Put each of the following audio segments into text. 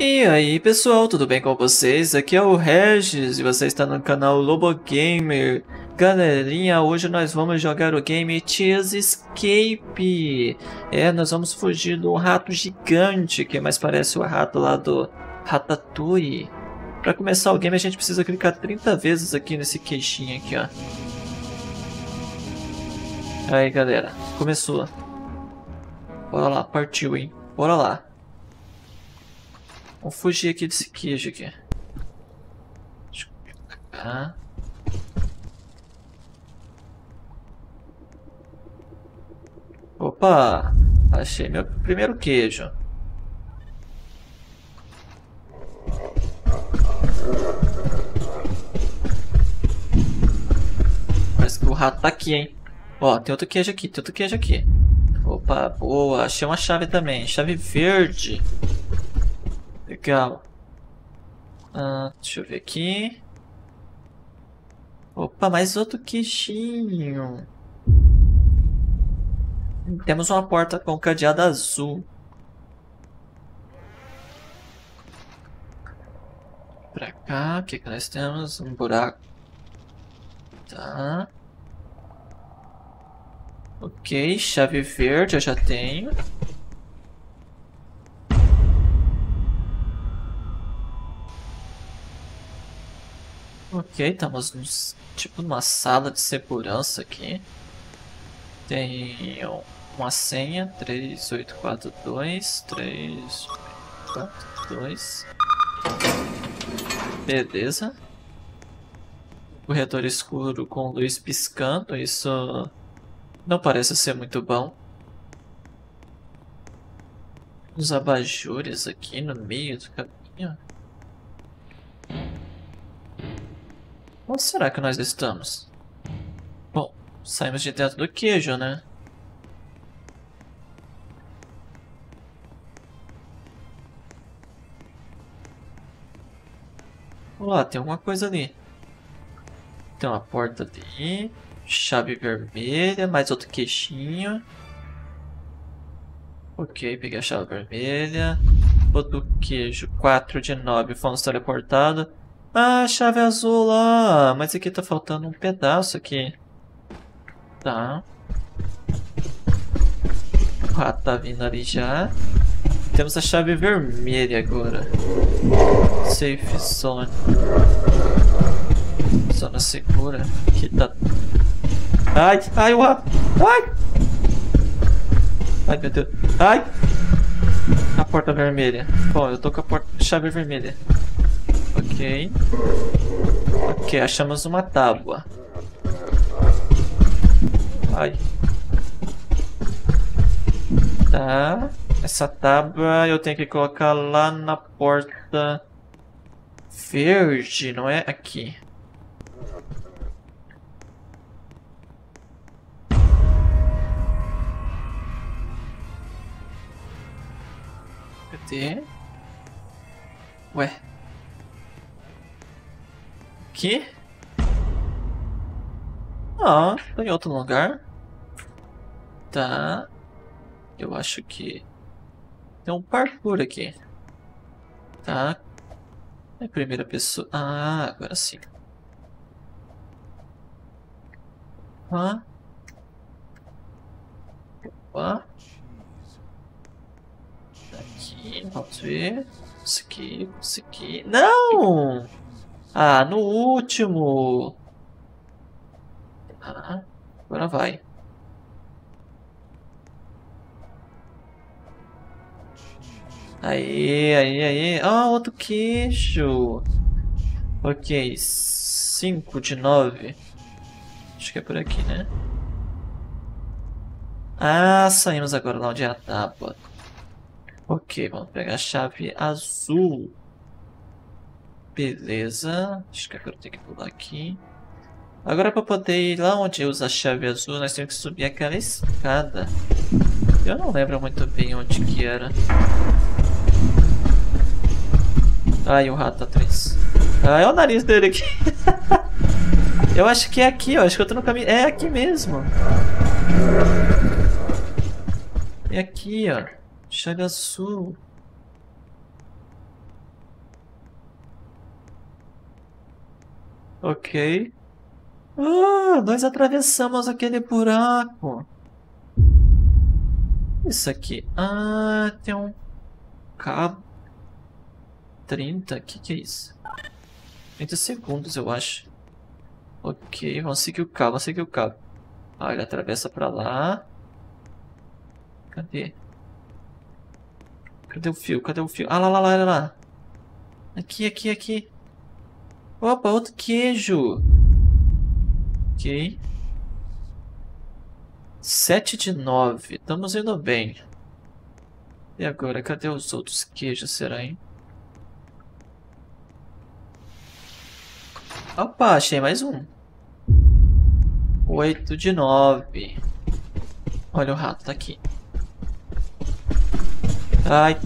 E aí pessoal, tudo bem com vocês? Aqui é o Regis e você está no canal Lobo Gamer. Galerinha, hoje nós vamos jogar o game Tears Escape. É, nós vamos fugir do rato gigante, que mais parece o rato lá do Ratatouille. Para começar o game a gente precisa clicar 30 vezes aqui nesse queixinho aqui, ó. Aí galera, começou. Bora lá, partiu hein, bora lá. Vamos fugir aqui desse queijo aqui. Deixa eu. Opa! Achei meu primeiro queijo. Parece que o rato tá aqui, hein? Ó, tem outro queijo aqui, tem outro queijo aqui. Opa, boa. Achei uma chave também. Chave verde. Legal. Ah, deixa eu ver aqui. Opa, mais outro queijinho. Temos uma porta com cadeado azul. Pra cá, o que, que nós temos? Um buraco. Tá. Ok, chave verde eu já tenho. Ok, estamos tipo numa sala de segurança aqui. Tem uma senha, 3842, 3842. Beleza. Corredor escuro com luz piscando, isso não parece ser muito bom. Os abajures aqui no meio do caminho. Onde será que nós estamos? Bom, saímos de dentro do queijo, né? Olá, tem alguma coisa ali. Tem uma porta ali. Chave vermelha, mais outro queixinho. Ok, peguei a chave vermelha. Outro queijo, 4 de 9, fomos teleportados. Ah, chave azul lá. Mas aqui tá faltando um pedaço aqui. Tá. O rato tá vindo ali já. Temos a chave vermelha agora. Safe zone. Zona segura. Aqui tá... Ai, ai, o rato. Ai! Ai, meu Deus. Ai! A porta vermelha. Bom, eu tô com a porta... chave vermelha. Ok. Ok, achamos uma tábua. Ai. Tá. Essa tábua eu tenho que colocar lá na porta verde, não é aqui. Cadê? Ué. Aqui? Ah, tô em outro lugar. Tá. Eu acho que... Tem um parkour aqui. Tá. É a primeira pessoa... Ah, agora sim. Ah. Opa. Aqui, vamos ver. Consegui, consegui. Não! Ah, no último. Ah, agora vai. Aí, aí, aí. Ah, outro queijo. Ok, 5 de 9. Acho que é por aqui, né? Ah, saímos agora lá onde é a tábua. Ok, vamos pegar a chave azul. Beleza. Acho que agora tem que pular aqui. Agora para poder ir lá onde usa a chave azul, nós temos que subir aquela escada. Eu não lembro muito bem onde que era. Ai, o rato atrás. Ah, é o nariz dele aqui. eu acho que é aqui, ó. Acho que eu tô no caminho. É aqui mesmo. É aqui, ó. Chave azul. Ok. Ah, nós atravessamos aquele buraco. Isso aqui. Ah, tem um cabo. 30? O que, que é isso? 30 segundos, eu acho. Ok, vamos seguir o cabo, vamos seguir o cabo. Ah, ele atravessa pra lá. Cadê? Cadê o fio? Cadê o fio? Ah, lá, lá, lá, lá. Aqui, aqui, aqui. Opa, outro queijo. Ok. 7 de 9. Estamos indo bem. E agora, cadê os outros queijos, será, hein? Opa, achei mais um. 8 de 9. Olha o rato, tá aqui. Ai.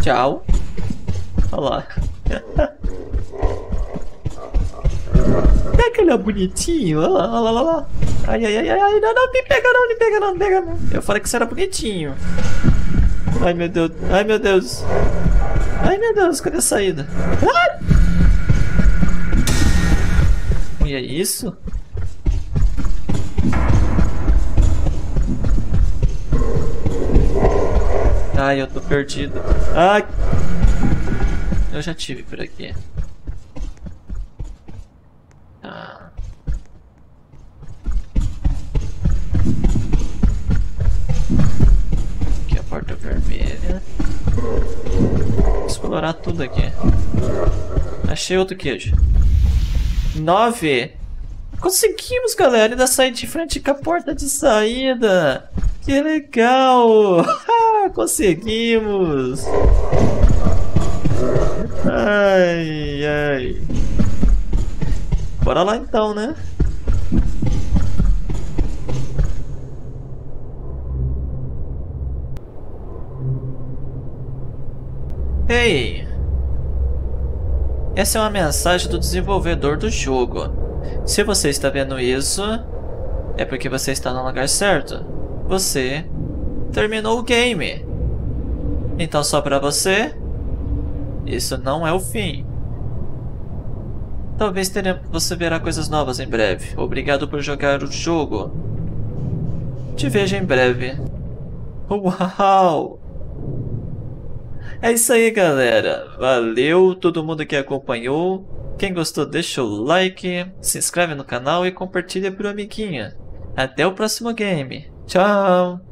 Tchau. Olha lá. Pega ele é bonitinho. Olha lá, olha lá, olha lá. Ai, ai, ai, ai. Não, não, me pega não, me pega não, me pega não. Eu falei que você era bonitinho. Ai, meu Deus. Ai, meu Deus. Ai, meu Deus. Cadê a saída? Ai! E é isso? Ai, eu tô perdido. Ai! Eu já tive por aqui. Tá. Aqui a porta vermelha. Vou explorar tudo aqui. Achei outro queijo. Nove! Conseguimos, galera! Ainda sair de frente com a porta de saída! Que legal! Conseguimos! Ai, ai. Bora lá então, né? Ei! Essa é uma mensagem do desenvolvedor do jogo. Se você está vendo isso, é porque você está no lugar certo. Você terminou o game. Então só para você, isso não é o fim. Talvez teremos, você verá coisas novas em breve. Obrigado por jogar o jogo. Te vejo em breve. Uau! É isso aí, galera. Valeu todo mundo que acompanhou. Quem gostou, deixa o like, se inscreve no canal e compartilha pro amiguinho. Até o próximo game. Tchau!